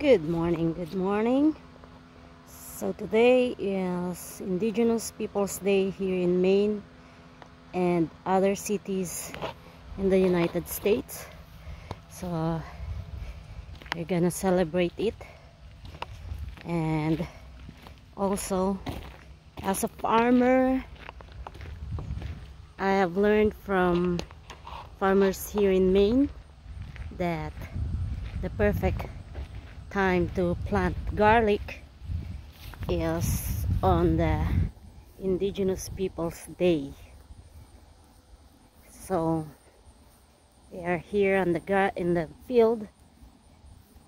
Good morning, good morning. So today is Indigenous Peoples Day here in Maine and other cities in the United States. So we're gonna celebrate it. And also as a farmer I have learned from farmers here in Maine that the perfect time to plant garlic is on the indigenous peoples day. So we are here on the in the field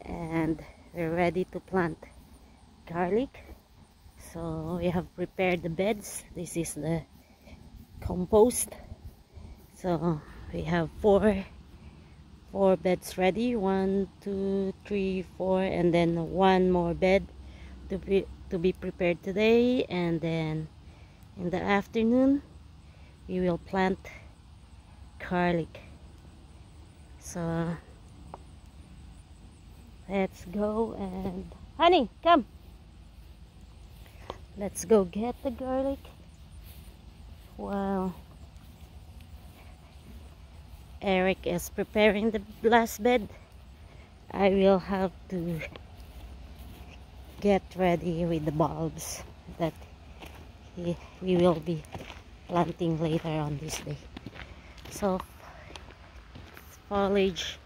and we're ready to plant garlic. So we have prepared the beds. This is the compost. So we have four four beds ready. One two three four and then one more bed to be to be prepared today. And then in the afternoon we will plant garlic. So let's go and honey come. Let's go get the garlic. Wow Eric is preparing the blast bed. I will have to get ready with the bulbs that he, we will be planting later on this day. So foliage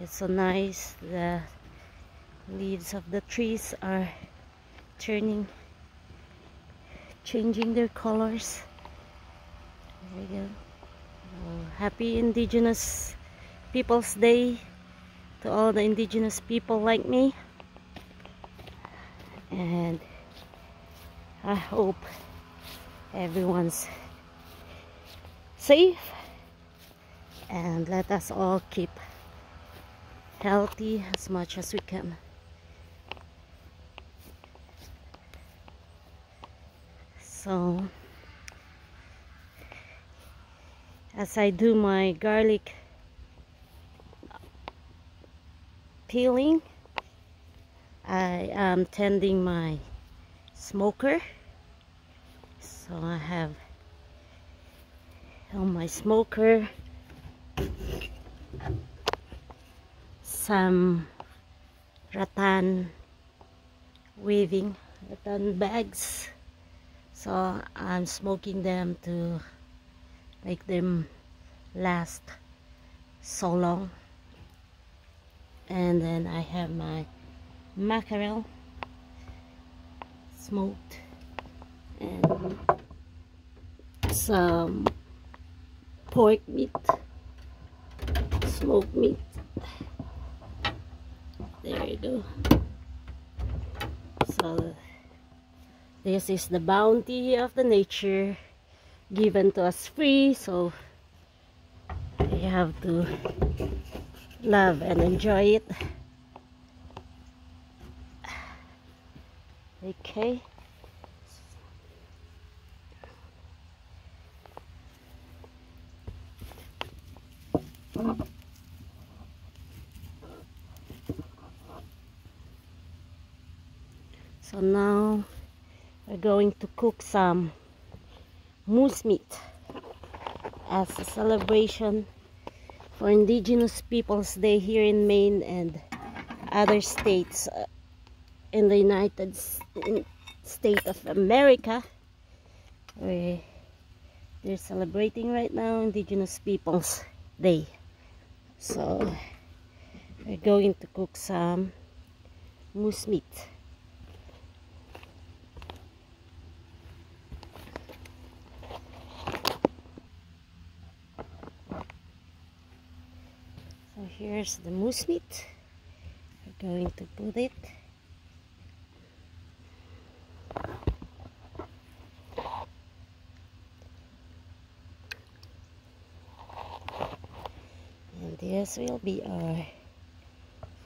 is so nice. The leaves of the trees are turning changing their colors. There we go Oh, happy Indigenous Peoples Day to all the Indigenous people like me. And I hope everyone's safe and let us all keep healthy as much as we can. So as I do my garlic peeling I am tending my smoker. So I have on my smoker some rattan weaving rattan bags. So I'm smoking them to make them last so long. And then I have my mackerel smoked and some pork meat smoked meat. There you go. So this is the bounty of the nature given to us free so we have to love and enjoy it. Okay. So now we're going to cook some moose meat as a celebration for Indigenous Peoples Day here in Maine and other states uh, in the United States of America where they're celebrating right now Indigenous Peoples Day. So we're going to cook some moose meat here's the moose meat. We're going to put it. And this will be our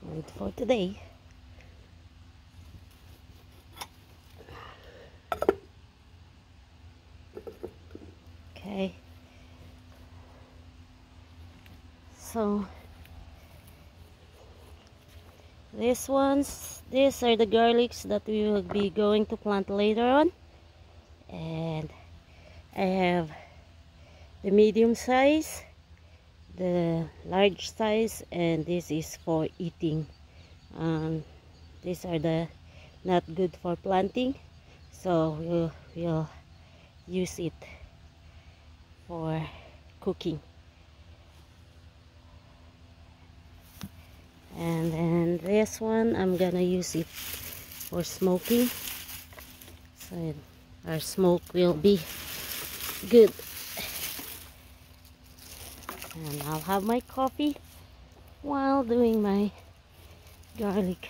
food for today. Okay. So These ones, these are the garlics that we will be going to plant later on. And I have the medium size, the large size, and this is for eating. Um, these are the not good for planting, so we'll, we'll use it for cooking. And then this one I'm gonna use it for smoking. So our smoke will be good. And I'll have my coffee while doing my garlic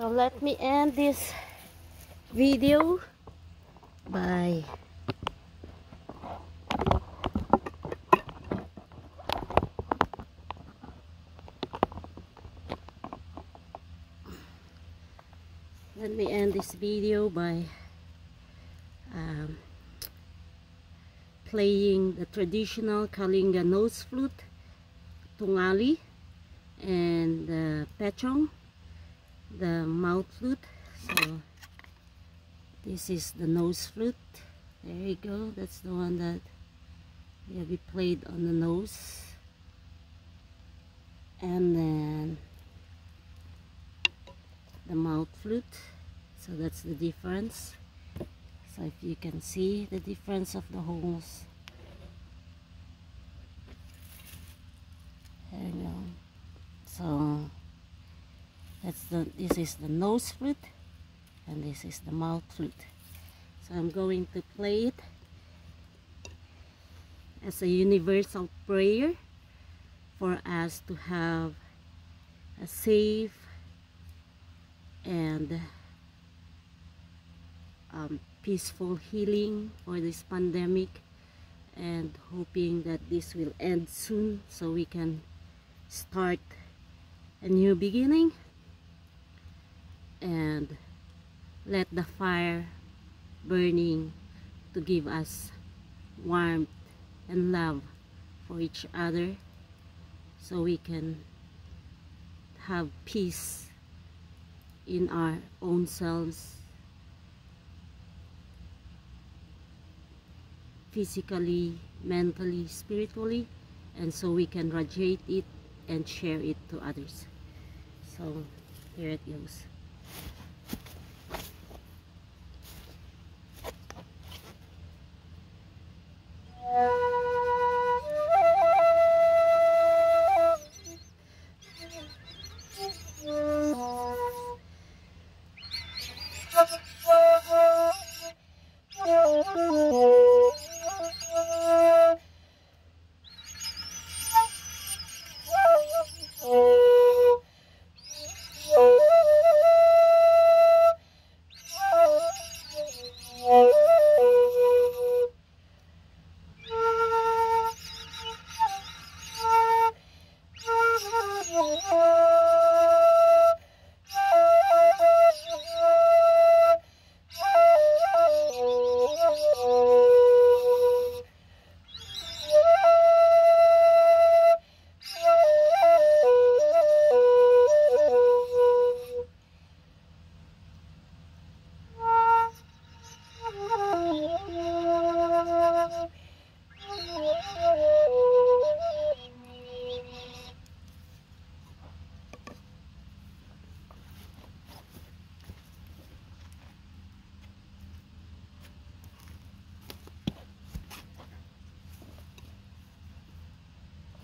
so let me end this video by let me end this video by um, playing the traditional Kalinga nose flute, tungali, and the pechong the mouth flute. So this is the nose flute. There you go. That's the one that be played on the nose. And then the mouth flute. So that's the difference. So if you can see the difference of the holes. There you go. So that's the this is the nose flute and this is the mouth flute so I'm going to play it as a universal prayer for us to have a safe and um, peaceful healing for this pandemic and hoping that this will end soon so we can start a new beginning and let the fire burning to give us warmth and love for each other so we can have peace in our own selves physically mentally spiritually and so we can radiate it and share it to others. So here it goes